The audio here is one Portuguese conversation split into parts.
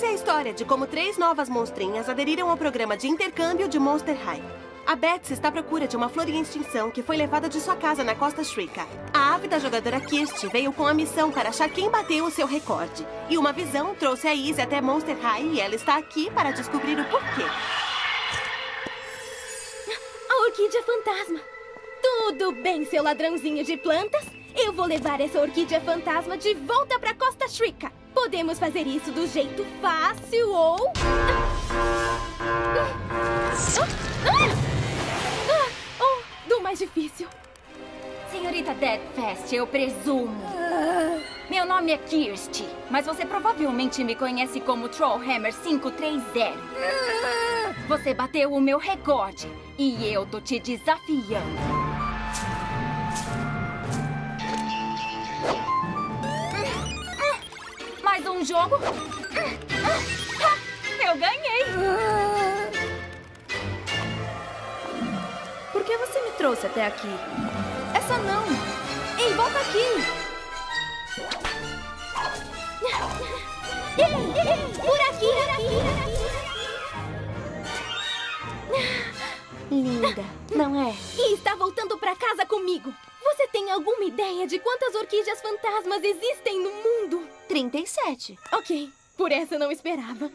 Essa é a história de como três novas monstrinhas aderiram ao programa de intercâmbio de Monster High. A Betsy está à procura de uma flor em extinção que foi levada de sua casa na Costa Shrika. A ávida jogadora Kirsty veio com a missão para achar quem bateu o seu recorde. E uma visão trouxe a Izzy até Monster High e ela está aqui para descobrir o porquê. A orquídea fantasma. Tudo bem, seu ladrãozinho de plantas? Eu vou levar essa orquídea fantasma de volta pra Costa Shrika. Podemos fazer isso do jeito fácil ou... Ou do mais difícil. Senhorita Deadfest, eu presumo. Meu nome é Kirsty, mas você provavelmente me conhece como Trollhammer 530. Você bateu o meu recorde e eu tô te desafiando. Um jogo? Eu ganhei! Por que você me trouxe até aqui? Essa não! Ei, volta aqui! Por aqui! Linda, não é? E está voltando pra casa comigo. Você tem alguma ideia de quantas orquídeas fantasmas existem no mundo? 37. Ok, por essa eu não esperava.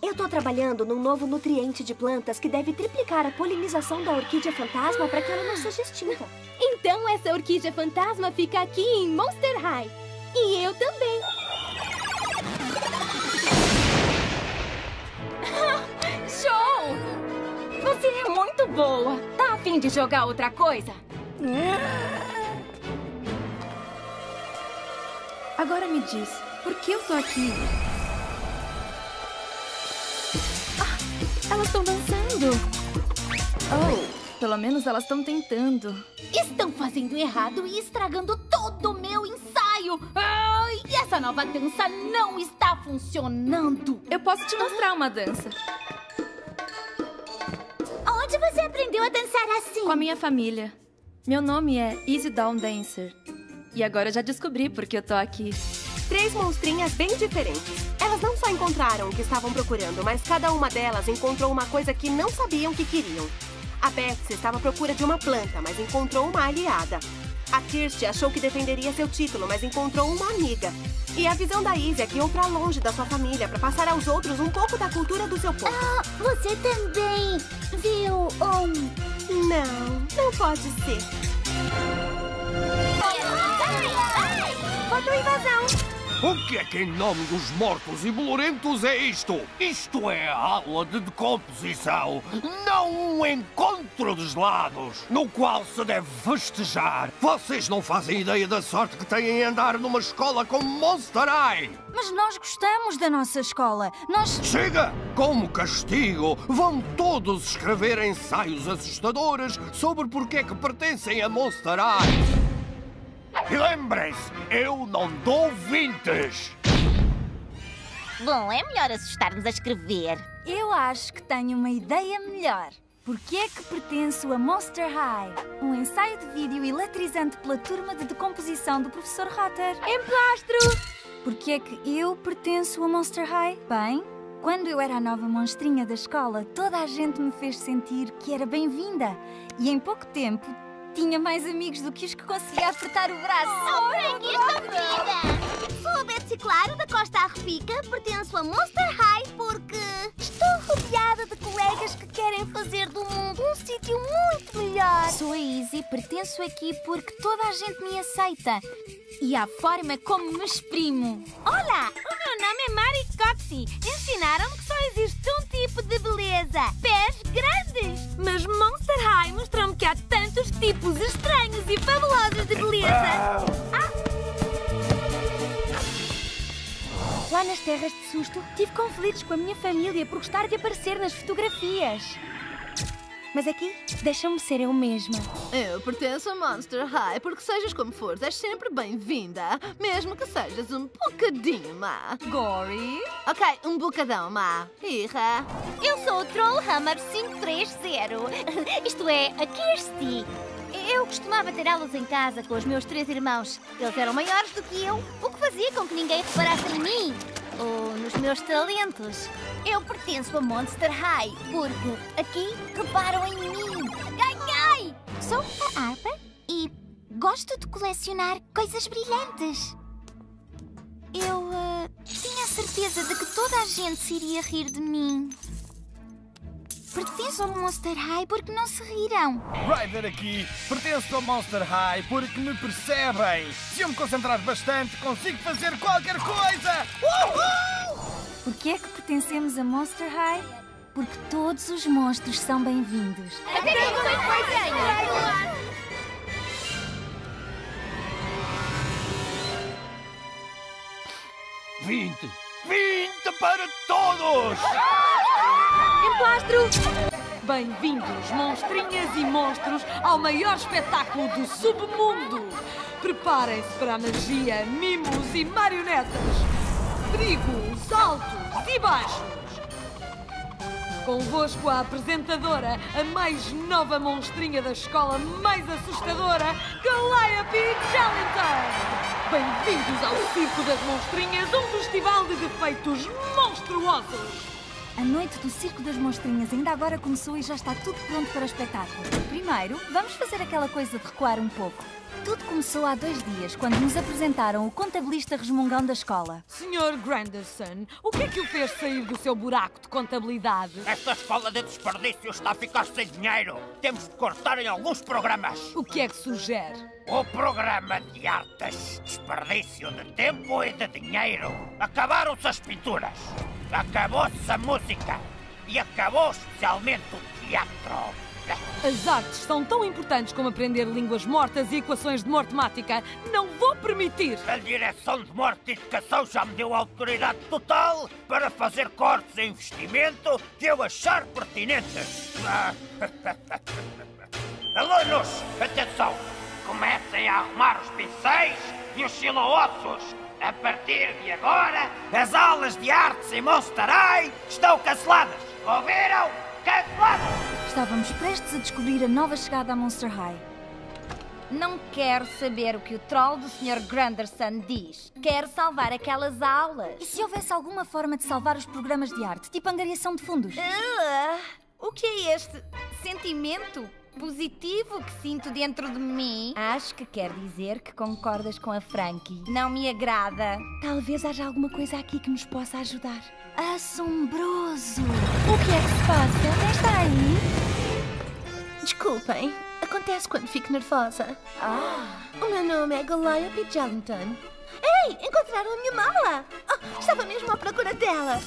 Eu tô trabalhando num novo nutriente de plantas que deve triplicar a polinização da orquídea fantasma para que ela não seja extinta. Então essa orquídea fantasma fica aqui em Monster High. E eu também. Show! Você é muito boa. Tá afim de jogar outra coisa? Agora me diz, por que eu tô aqui? Ah, elas estão dançando. Oh, pelo menos elas estão tentando. Estão fazendo errado e estragando todo o meu ensaio. Ai, e essa nova dança não está funcionando. Eu posso te mostrar uma dança. Onde você aprendeu a dançar assim? Com a minha família. Meu nome é Easy Down Dancer. E agora eu já descobri por que eu tô aqui. Três monstrinhas bem diferentes. Elas não só encontraram o que estavam procurando, mas cada uma delas encontrou uma coisa que não sabiam que queriam. A Betsy estava à procura de uma planta, mas encontrou uma aliada. A Kirsty achou que defenderia seu título, mas encontrou uma amiga. E a visão da Izzy é que iam pra longe da sua família para passar aos outros um pouco da cultura do seu povo. Ah, você também viu um... Não, não pode ser. Faltou invasão. O que é que em nome dos mortos e bolorentos é isto? Isto é a aula de decomposição, não um encontro de gelados, no qual se deve festejar. Vocês não fazem ideia da sorte que têm em andar numa escola como Monster High. Mas nós gostamos da nossa escola. Nós. Chega! Como castigo, vão todos escrever ensaios assustadores sobre porque é que pertencem a Monster High. E lembrem-se, eu não dou vintes! Bom, é melhor assustar-nos a escrever. Eu acho que tenho uma ideia melhor. Por que é que pertenço a Monster High? Um ensaio de vídeo eletrizante pela turma de decomposição do professor Rotter. Emplastro! Por que é que eu pertenço a Monster High? Bem, quando eu era a nova monstrinha da escola, toda a gente me fez sentir que era bem-vinda. E em pouco tempo tinha mais amigos do que os que conseguia apertar o braço. Oh, franguista vida! Sou a Betsy Claro, da Costa Arrepica. Pertenço a Monster High porque... Estou rodeada de colegas que querem fazer do mundo um sítio muito melhor. Sou a Izzy, pertenço aqui porque toda a gente me aceita. E a forma como me exprimo. Olá, o meu nome é Mari Coxie. Ensinaram-me que só existe um tipo de beleza. Pés grandes. Mas Monster High mostrou-me que há tantos tipos estranhos e fabulosos de beleza. Ah, Lá nas terras de susto, tive conflitos com a minha família por gostar de aparecer nas fotografias. Mas aqui, deixa-me ser eu mesma. Eu pertenço a Monster High porque sejas como fores, és sempre bem-vinda, mesmo que sejas um bocadinho má. Gory? Ok, um bocadão má. Irra. eu sou o Trollhammer 530. Isto é, a Kirsty. Eu costumava ter aulas em casa com os meus três irmãos. Eles eram maiores do que eu, o que fazia com que ninguém reparasse em mim. ou nos meus talentos. Eu pertenço a Monster High, porque aqui reparam em mim. Ganhei! Sou a Harper e gosto de colecionar coisas brilhantes. Eu ah, tinha certeza de que toda a gente se iria rir de mim. Pertenço ao Monster High porque não se riram. Ryder aqui. Pertenço ao Monster High porque me percebem. Se eu me concentrar bastante, consigo fazer qualquer coisa. Uhul! Por que é que pertencemos a Monster High? Porque todos os monstros são bem-vindos. Até que foi Vinte! Vinte para todos! Emplastro! Bem-vindos, monstrinhas e monstros, ao maior espetáculo do submundo! Preparem-se para a magia, mimos e marionetas! Perigos altos e baixos! Convosco a apresentadora, a mais nova monstrinha da escola mais assustadora, Calliope Jellington! Bem-vindos ao Circo das Monstrinhas, um festival de defeitos monstruosos! A noite do Circo das Monstrinhas ainda agora começou e já está tudo pronto para o espetáculo. Primeiro, vamos fazer aquela coisa de recuar um pouco. Tudo começou há dois dias, quando nos apresentaram o contabilista resmungão da escola. Sr. Granderson, o que é que o fez sair do seu buraco de contabilidade? Esta escola de desperdício está a ficar sem dinheiro. Temos de cortar em alguns programas. O que é que sugere? O programa de artes, desperdício de tempo e de dinheiro. Acabaram-se as pinturas, acabou-se a música e acabou especialmente o teatro. As artes são tão importantes como aprender línguas mortas e equações de matemática. Não vou permitir! A Direção de Morte e Educação já me deu autoridade total para fazer cortes em investimento que eu achar pertinentes. Alunos, atenção! Comecem a arrumar os pincéis e os siloossos. A partir de agora, as aulas de artes em Monster High estão canceladas. Ouviram? Canceladas! Estávamos prestes a descobrir a nova chegada à Monster High. Não quero saber o que o troll do Sr. Granderson diz. Quero salvar aquelas aulas. E se houvesse alguma forma de salvar os programas de arte, tipo angariação de fundos? Ah, o que é este sentimento positivo que sinto dentro de mim? Acho que quer dizer que concordas com a Frankie. Não me agrada. Talvez haja alguma coisa aqui que nos possa ajudar. Assombroso! O que é que se passa? Quem está aí? Desculpem, acontece quando fico nervosa. Ah. O meu nome é Goliath Jellington. Ei, encontraram a minha mala! Oh, estava mesmo à procura dela.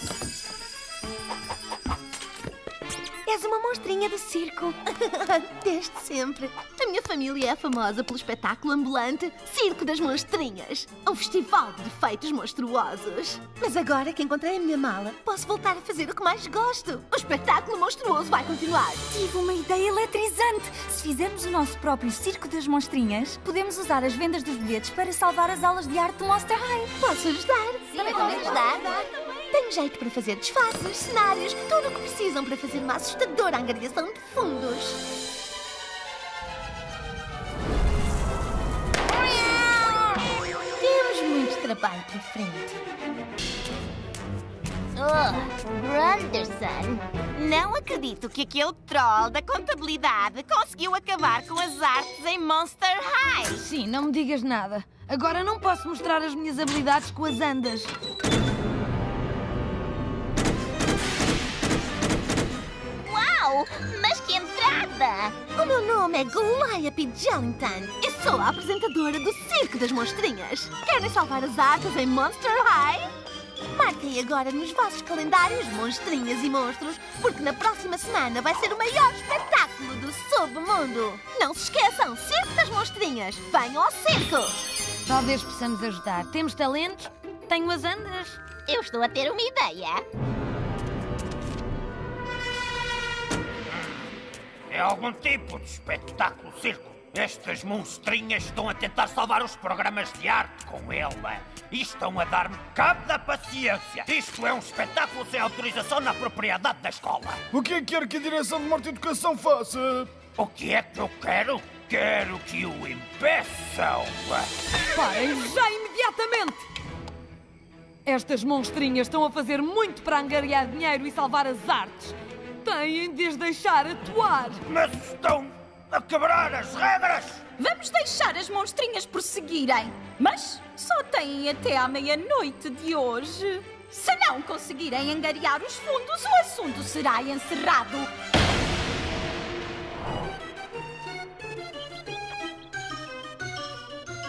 És uma monstrinha do circo. Desde sempre. A minha família é famosa pelo espetáculo ambulante Circo das Monstrinhas. Um festival de defeitos monstruosos. Mas agora que encontrei a minha mala, posso voltar a fazer o que mais gosto. O espetáculo monstruoso vai continuar. Tive uma ideia eletrizante! Se fizermos o nosso próprio Circo das Monstrinhas, podemos usar as vendas dos bilhetes para salvar as aulas de arte do Monster High. Posso ajudar? Também podemos ajudar. Tenho jeito para fazer disfarces, cenários, tudo o que precisam para fazer uma assustadora angariação de fundos. Temos muito trabalho pela frente. Oh, Granderson, não acredito que aquele troll da contabilidade conseguiu acabar com as artes em Monster High. Sim, não me digas nada. Agora não posso mostrar as minhas habilidades com as andas. Uau! Mas que entrada! O meu nome é Goliath Jellington e sou a apresentadora do Circo das Monstrinhas. Querem salvar as artes em Monster High? Marquem agora nos vossos calendários monstrinhas e monstros, porque na próxima semana vai ser o maior espetáculo do submundo. Não se esqueçam, Circo das Monstrinhas. Venham ao circo! Talvez possamos ajudar. Temos talentos? Tenho as andas. Eu estou a ter uma ideia. É algum tipo de espetáculo circo. Estas monstrinhas estão a tentar salvar os programas de arte com ele. E estão a dar-me cabo da paciência. Isto é um espetáculo sem autorização na propriedade da escola. O que é que quer que a Direção de Morte e Educação faça? O que é que eu quero? Quero que o impeçam. Parem já imediatamente! Estas monstrinhas estão a fazer muito para angariar dinheiro e salvar as artes. Têm de as deixar atuar. Mas estão a quebrar as regras! Vamos deixar as monstrinhas prosseguirem. Mas só têm até à meia-noite de hoje. Se não conseguirem angariar os fundos, o assunto será encerrado.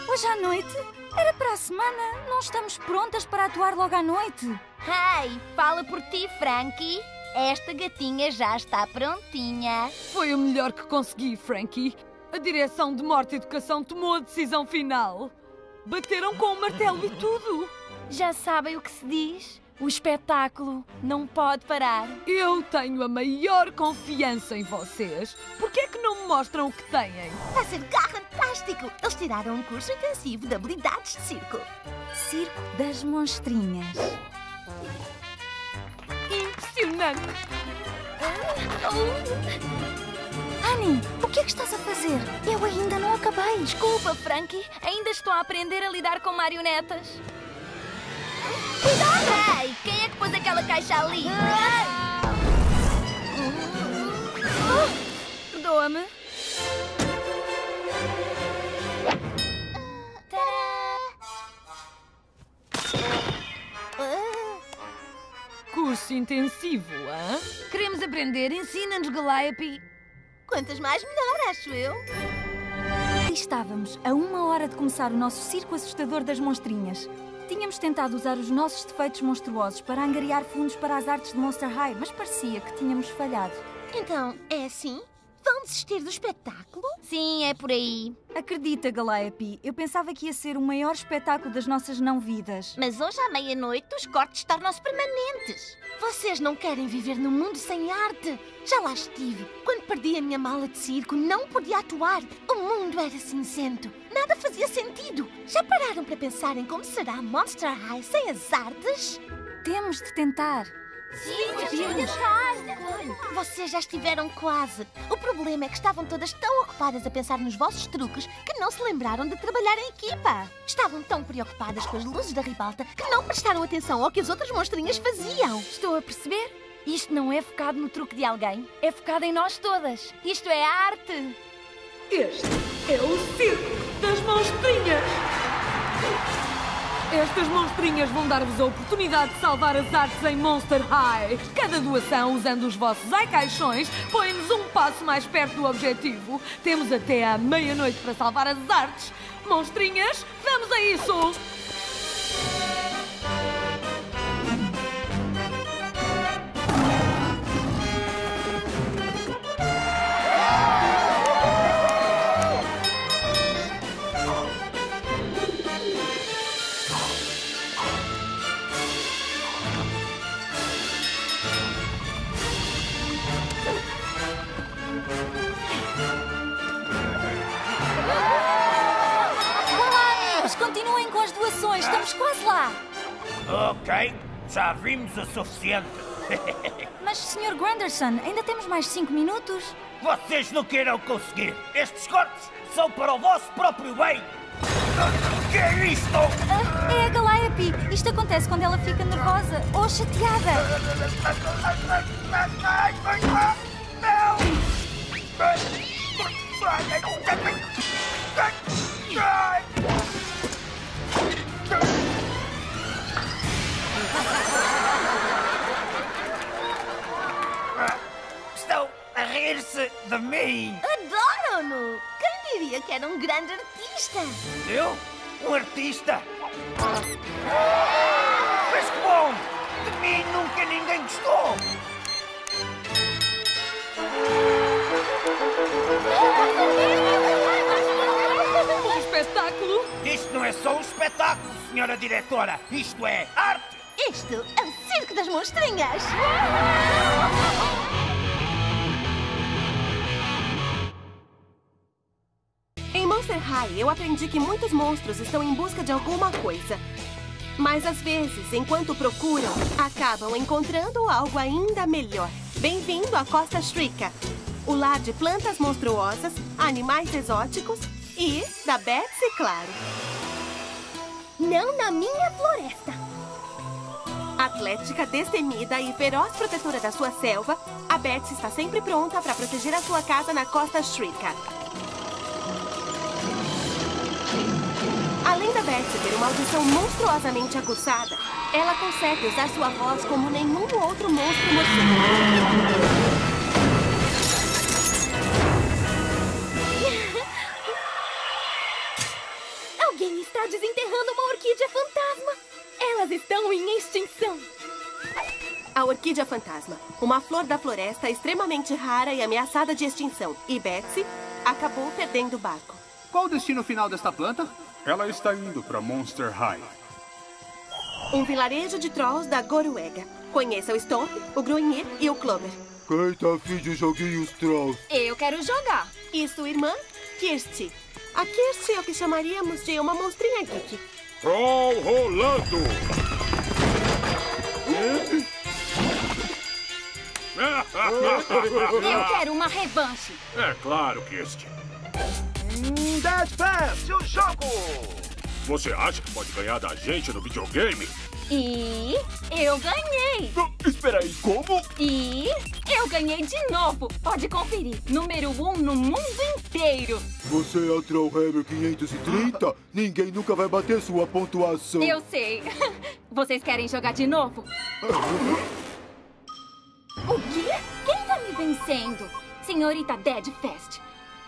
Hoje à noite? Era para a semana. Não estamos prontas para atuar logo à noite. Hey, fala por ti, Frankie. Esta gatinha já está prontinha. Foi o melhor que consegui, Frankie. A direção de Morte e Educação tomou a decisão final. Bateram com o martelo e tudo. Já sabem o que se diz? O espetáculo não pode parar. Eu tenho a maior confiança em vocês. Por que é que não me mostram o que têm? Vai ser fantástico! Eles tiraram um curso intensivo de habilidades de circo. Circo das Monstrinhas. Impressionante! Annie, o que é que estás a fazer? Eu ainda não acabei. Desculpa, Frankie. Ainda estou a aprender a lidar com marionetas. Ei, quem é que pôs aquela caixa ali? Perdoa-me. Curso intensivo, hã? Queremos aprender. Ensina-nos, Galliope. Quantas mais melhor, acho eu. E estávamos a uma hora de começar o nosso circo assustador das monstrinhas. Tínhamos tentado usar os nossos defeitos monstruosos para angariar fundos para as artes de Monster High, mas parecia que tínhamos falhado. Então, é assim? Vão desistir do espetáculo? Sim, é por aí. Acredita, Galeapi, eu pensava que ia ser o maior espetáculo das nossas não-vidas. Mas hoje à meia-noite os cortes tornam-se permanentes. Vocês não querem viver num mundo sem arte? Já lá estive. Quando perdi a minha mala de circo, não podia atuar. O mundo era cinzento. Nada fazia sentido. Já pararam para pensar em como será Monster High sem as artes? Temos de tentar. Sim, devíamos tentar. Vocês já estiveram quase. O problema é que estavam todas tão ocupadas a pensar nos vossos truques que não se lembraram de trabalhar em equipa. Estavam tão preocupadas com as luzes da ribalta que não prestaram atenção ao que as outras monstrinhas faziam. Estou a perceber? Isto não é focado no truque de alguém, é focado em nós todas. Isto é arte. Este é o circo das monstrinhas. Estas monstrinhas vão dar-vos a oportunidade de salvar as artes em Monster High. Cada doação, usando os vossos iCaixões, põe-nos um passo mais perto do objetivo. Temos até à meia-noite para salvar as artes. Monstrinhas, vamos a isso! As doações, estamos quase lá. Ok, já vimos o suficiente. Mas, Sr. Granderson, ainda temos mais cinco minutos. Vocês não queiram conseguir. Estes cortes são para o vosso próprio bem. O que é isto? Ah, é a Galeapi. Isto acontece quando ela fica nervosa ou chateada. Estão era um grande artista? Eu? Um artista? Mas que bom! De mim nunca ninguém gostou! Um espetáculo? Isto não é só um espetáculo, senhora diretora. Isto é arte! Isto é o Circo das Monstrinhas! Monster High, eu aprendi que muitos monstros estão em busca de alguma coisa. Mas às vezes, enquanto procuram, acabam encontrando algo ainda melhor. Bem-vindo à Costa Shrika, o lar de plantas monstruosas, animais exóticos e da Betsy, claro. Não na minha floresta! Atlética, destemida e feroz protetora da sua selva, a Betsy está sempre pronta para proteger a sua casa na costa Shrika. Além da Betsy ter uma audição monstruosamente aguçada, ela consegue usar sua voz como nenhum outro monstro morcego. Alguém está desenterrando uma orquídea fantasma. Elas estão em extinção. A orquídea fantasma, uma flor da floresta extremamente rara e ameaçada de extinção. E Betsy acabou perdendo o barco. Qual o destino final desta planta? Ela está indo para Monster High. Um vilarejo de trolls da Goruega. Conheça o Stomp, o Grunhir e o Clover. Quem tá afim de joguinhos trolls? Eu quero jogar. E sua irmã, Kirsty. A Kirsty é o que chamaríamos de uma monstrinha geek. Troll rolando! Eu quero uma revanche. É claro que Dead Fest, o jogo! Você acha que pode ganhar da gente no videogame? E eu ganhei. espera aí, como? E eu ganhei de novo. Pode conferir. Número um no mundo inteiro. Você é a Trollhammer 530? Ninguém nunca vai bater sua pontuação. Eu sei. Vocês querem jogar de novo? O quê? Quem tá me vencendo? Senhorita Dead Fest.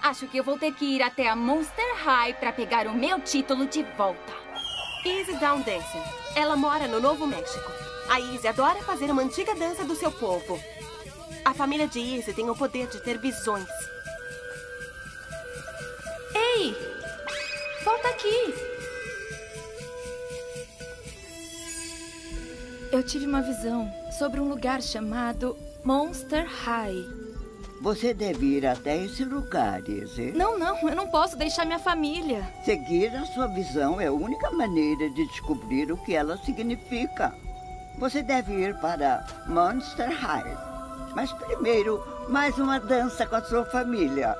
Acho que eu vou ter que ir até a Monster High para pegar o meu título de volta. Easy Down Dancer. Ela mora no Novo México. A Easy adora fazer uma antiga dança do seu povo. A família de Easy tem o poder de ter visões. Ei! Volta aqui! Eu tive uma visão sobre um lugar chamado Monster High. Você deve ir até esse lugar, Izzy. Não, não, eu não posso deixar minha família. Seguir a sua visão é a única maneira de descobrir o que ela significa. Você deve ir para Monster High. Mas primeiro, mais uma dança com a sua família.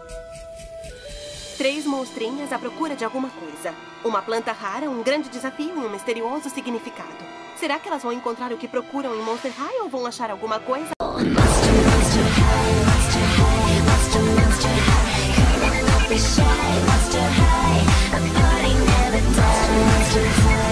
Três monstrinhas à procura de alguma coisa. Uma planta rara, um grande desafio e um misterioso significado. Será que elas vão encontrar o que procuram em Monster High ou vão achar alguma coisa? Monster, monster high, be monster high. A party never dies, monster high.